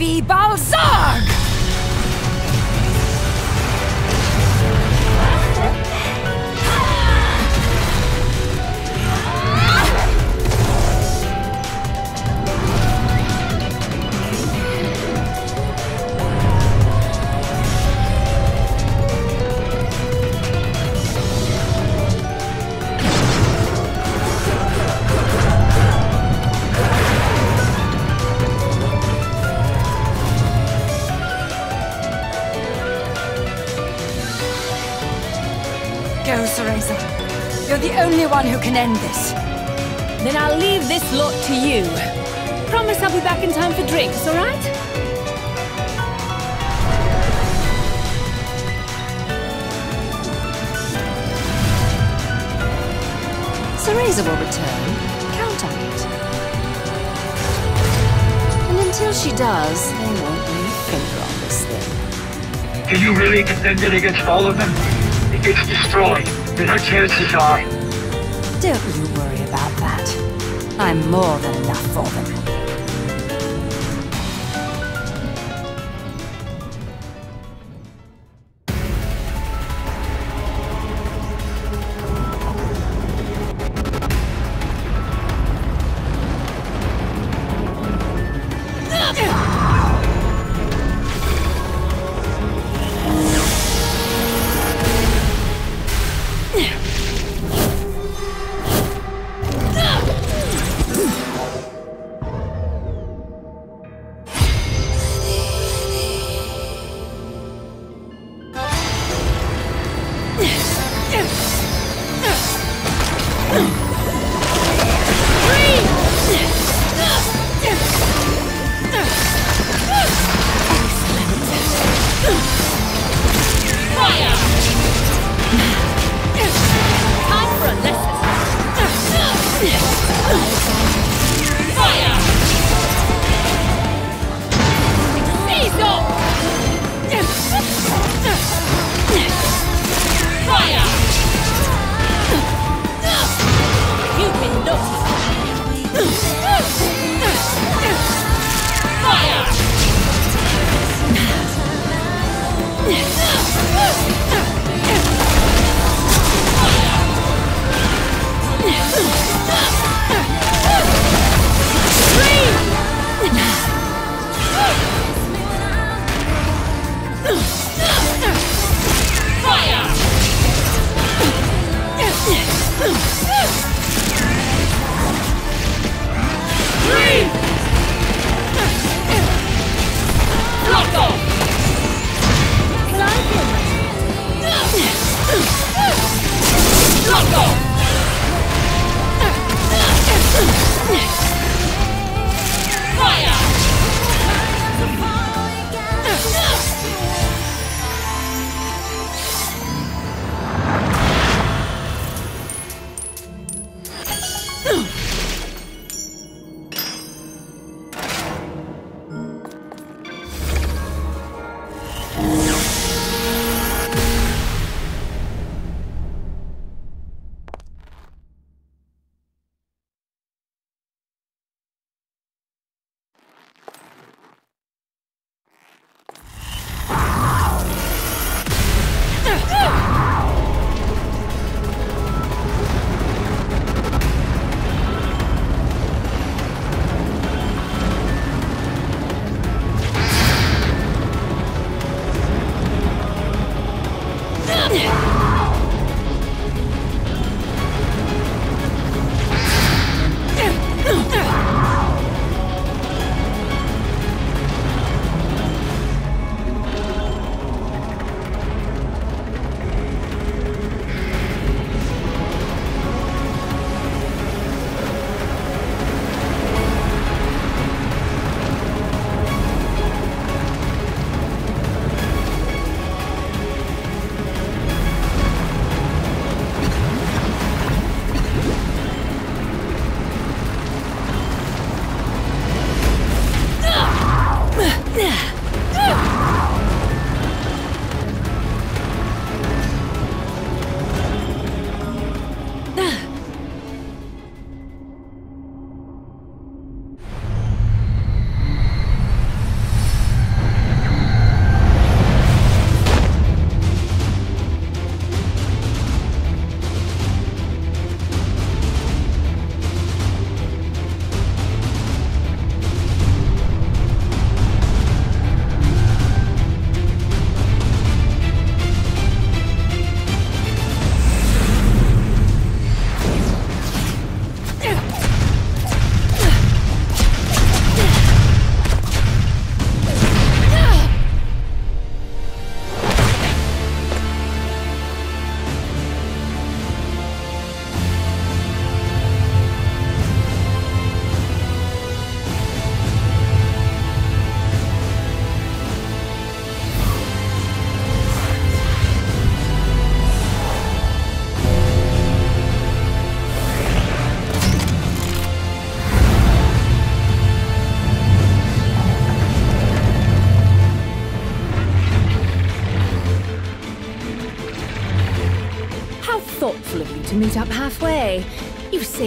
Shao Fi can end this. Then I'll leave this lot to you. Promise I'll be back in time for drinks, alright? Cereza will return. Count on it. And until she does, they won't lay a finger on this thing. Can you really defend it against all of them? It gets destroyed, then our chances are... Don't you worry about that. I'm more than enough for them.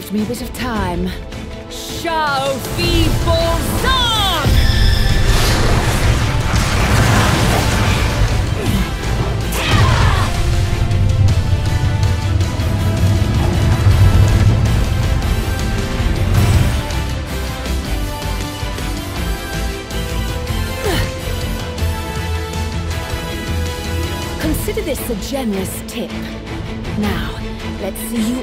saved me a bit of time. Shao Consider this a generous tip. Now, let's see you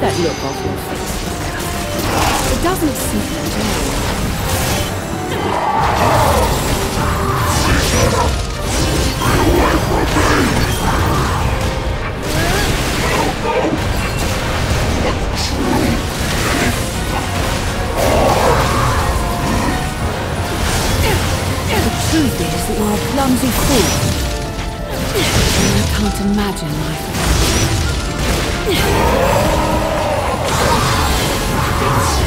that look off your face. It doesn't suit you at The truth is that you're a clumsy fool. I can't imagine life. Luka.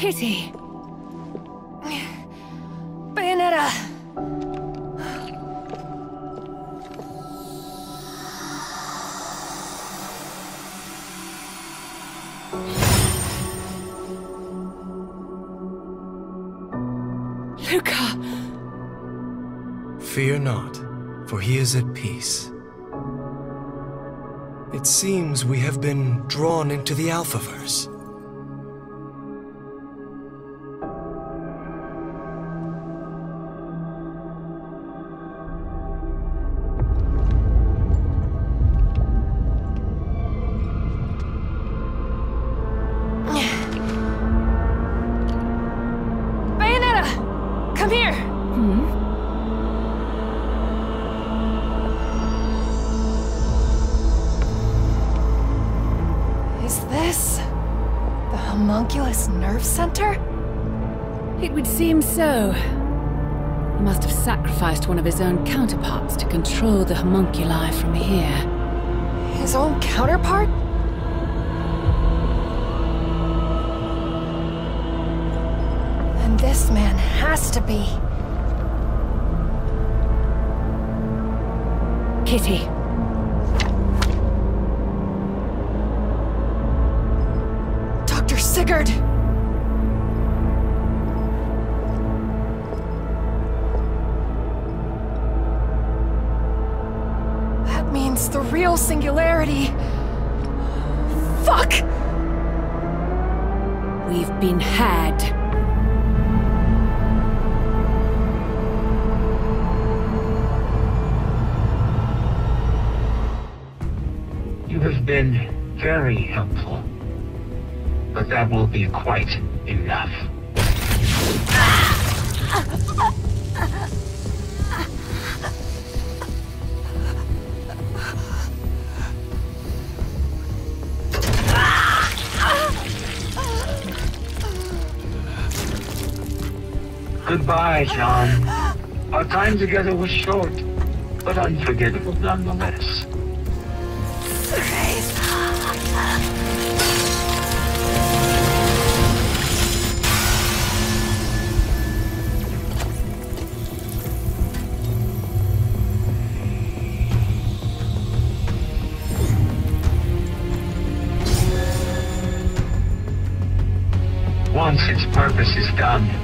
Kitty! Bayonetta! Luka! Fear not, for he is at peace. It seems we have been drawn into the Alphaverse. center? It would seem so. He must have sacrificed one of his own counterparts to control the homunculi from here. His own counterpart? And this man has to be... Kitty. Dr. Sigurd! Real singularity. Fuck! We've been had. You have been very helpful. But that will be quite enough. Goodbye, John. Our time together was short, but unforgettable nonetheless. Once its purpose is done,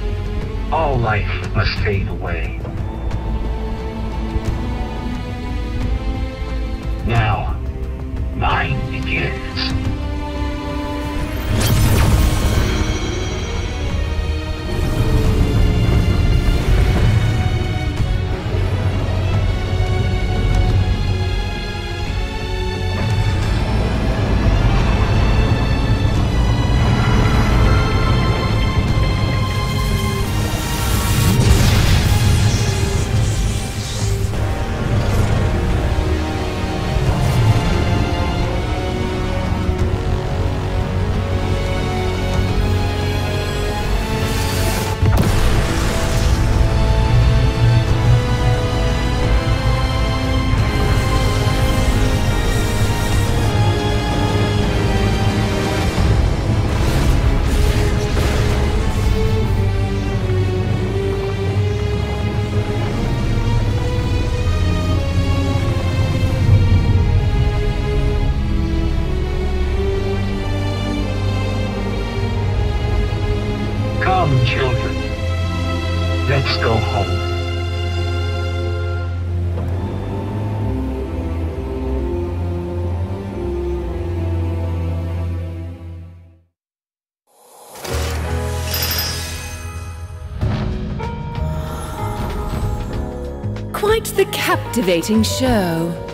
all life must fade away. Now, mine begins. Captivating show.